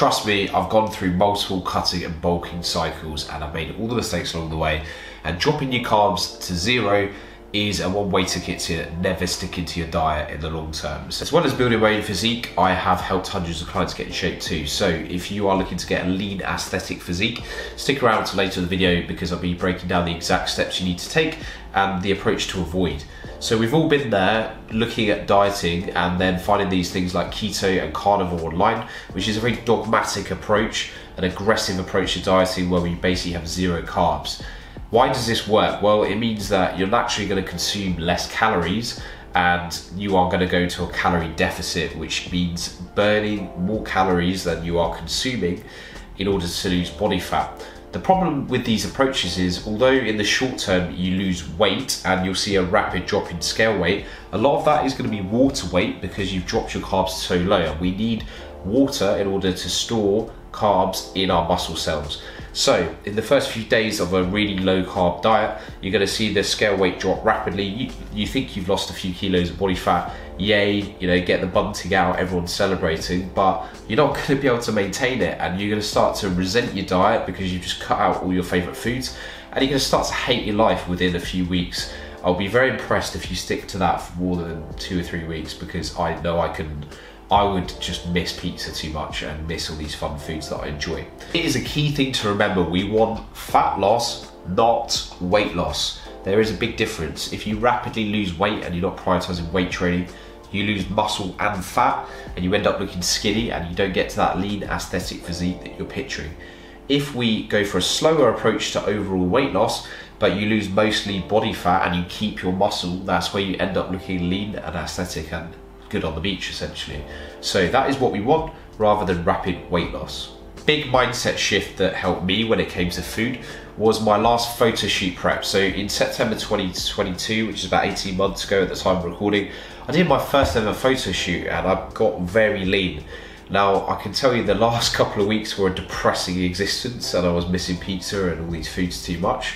Trust me, I've gone through multiple cutting and bulking cycles and I've made all the mistakes along the way. And dropping your carbs to zero is a one way ticket to never sticking to your diet in the long term. So As well as building my own physique, I have helped hundreds of clients get in shape too. So if you are looking to get a lean aesthetic physique, stick around to later in the video because I'll be breaking down the exact steps you need to take and the approach to avoid. So we've all been there looking at dieting and then finding these things like keto and carnivore online, which is a very dogmatic approach, an aggressive approach to dieting where we basically have zero carbs. Why does this work? Well, it means that you're naturally going to consume less calories and you are going to go to a calorie deficit, which means burning more calories than you are consuming in order to lose body fat. The problem with these approaches is, although in the short term you lose weight and you'll see a rapid drop in scale weight, a lot of that is going to be water weight because you've dropped your carbs so low. And we need water in order to store carbs in our muscle cells. So, in the first few days of a really low carb diet, you're going to see the scale weight drop rapidly. You, you think you've lost a few kilos of body fat, yay, you know, get the bunting out, everyone's celebrating, but you're not going to be able to maintain it and you're going to start to resent your diet because you've just cut out all your favorite foods and you're going to start to hate your life within a few weeks. I'll be very impressed if you stick to that for more than two or three weeks because I know I can I would just miss pizza too much and miss all these fun foods that I enjoy. It is a key thing to remember. We want fat loss, not weight loss. There is a big difference. If you rapidly lose weight and you're not prioritizing weight training, you lose muscle and fat and you end up looking skinny and you don't get to that lean aesthetic physique that you're picturing. If we go for a slower approach to overall weight loss, but you lose mostly body fat and you keep your muscle, that's where you end up looking lean and aesthetic and good on the beach essentially. So that is what we want rather than rapid weight loss. Big mindset shift that helped me when it came to food was my last photo shoot prep. So in September 2022, which is about 18 months ago at the time of recording, I did my first ever photo shoot and I got very lean. Now, I can tell you the last couple of weeks were a depressing existence and I was missing pizza and all these foods too much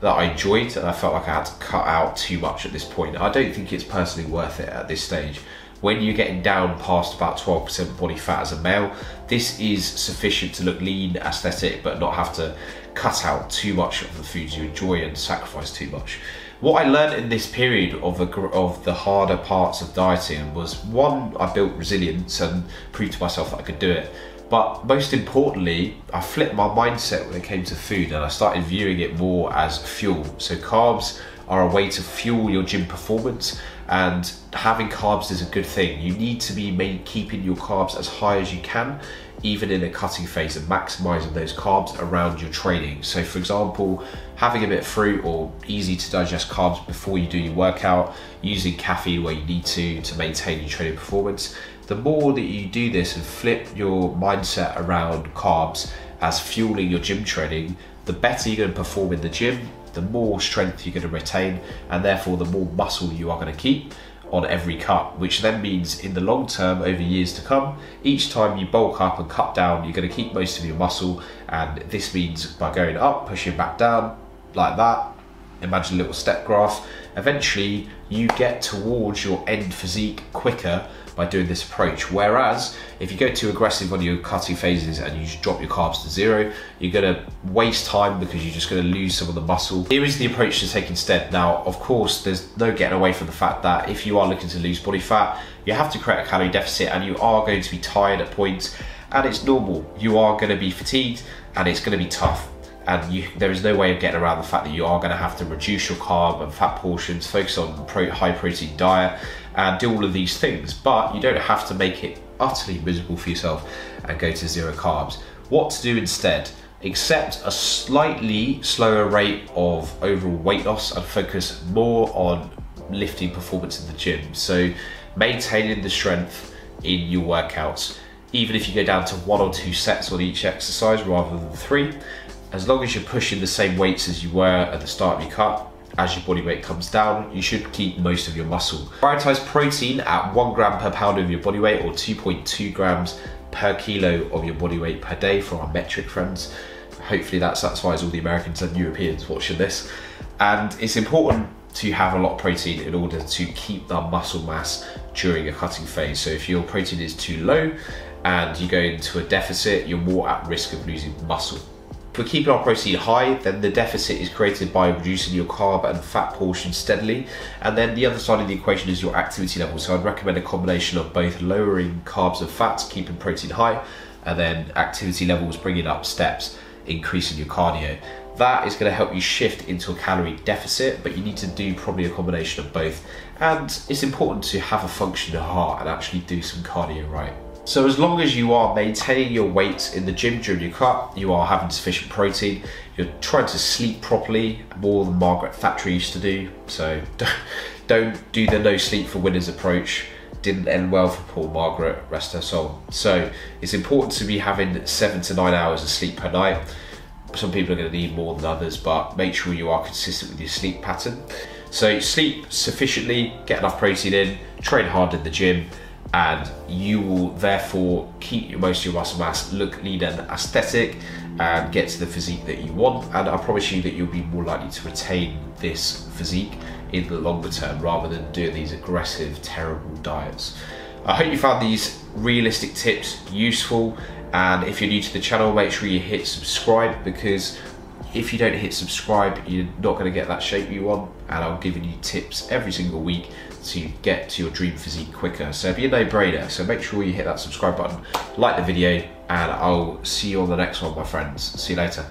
that I enjoyed and I felt like I had to cut out too much at this point. I don't think it's personally worth it at this stage when you're getting down past about 12% body fat as a male, this is sufficient to look lean, aesthetic, but not have to cut out too much of the foods you enjoy and sacrifice too much. What I learned in this period of, a, of the harder parts of dieting was one, I built resilience and proved to myself that I could do it. But most importantly, I flipped my mindset when it came to food and I started viewing it more as fuel. So carbs are a way to fuel your gym performance and having carbs is a good thing. You need to be keeping your carbs as high as you can, even in a cutting phase, and maximizing those carbs around your training. So, for example, having a bit of fruit or easy to digest carbs before you do your workout, using caffeine where you need to to maintain your training performance. The more that you do this and flip your mindset around carbs as fueling your gym training, the better you're going to perform in the gym the more strength you're going to retain, and therefore the more muscle you are going to keep on every cut, which then means in the long term, over years to come, each time you bulk up and cut down, you're going to keep most of your muscle. And this means by going up, pushing back down like that, imagine a little step graph, eventually you get towards your end physique quicker by doing this approach. Whereas if you go too aggressive on your cutting phases and you drop your carbs to zero, you're gonna waste time because you're just gonna lose some of the muscle. Here is the approach to take instead. Now, of course, there's no getting away from the fact that if you are looking to lose body fat, you have to create a calorie deficit and you are going to be tired at points and it's normal. You are gonna be fatigued and it's gonna be tough and you, there is no way of getting around the fact that you are going to have to reduce your carb and fat portions, focus on pro, high protein diet, and do all of these things. But you don't have to make it utterly miserable for yourself and go to zero carbs. What to do instead? Accept a slightly slower rate of overall weight loss and focus more on lifting performance in the gym. So, maintaining the strength in your workouts, even if you go down to one or two sets on each exercise rather than three as long as you're pushing the same weights as you were at the start of your cut, as your body weight comes down, you should keep most of your muscle. Prioritize protein at one gram per pound of your body weight or 2.2 grams per kilo of your body weight per day for our metric friends. Hopefully that satisfies all the Americans and Europeans watching this. And it's important to have a lot of protein in order to keep that muscle mass during a cutting phase. So if your protein is too low, and you go into a deficit, you're more at risk of losing muscle. We're keeping our protein high, then the deficit is created by reducing your carb and fat portion steadily. And then the other side of the equation is your activity level. So I'd recommend a combination of both lowering carbs and fats, keeping protein high, and then activity levels, bringing up steps, increasing your cardio. That is going to help you shift into a calorie deficit, but you need to do probably a combination of both. And it's important to have a functioning heart and actually do some cardio right. So as long as you are maintaining your weight in the gym during your cut, you are having sufficient protein, you're trying to sleep properly, more than Margaret Thatcher used to do. So don't, don't do the no sleep for winners approach. Didn't end well for poor Margaret, rest her soul. So it's important to be having seven to nine hours of sleep per night. Some people are going to need more than others, but make sure you are consistent with your sleep pattern. So sleep sufficiently, get enough protein in, train hard in the gym, and you will therefore keep most of your muscle mass, look lean and aesthetic, and get to the physique that you want. And I promise you that you'll be more likely to retain this physique in the longer term rather than doing these aggressive, terrible diets. I hope you found these realistic tips useful. And if you're new to the channel, make sure you hit subscribe because if you don't hit subscribe, you're not going to get that shape you want. And I'm giving you tips every single week to get to your dream physique quicker. So be a no-brainer. So make sure you hit that subscribe button, like the video, and I'll see you on the next one, my friends. See you later.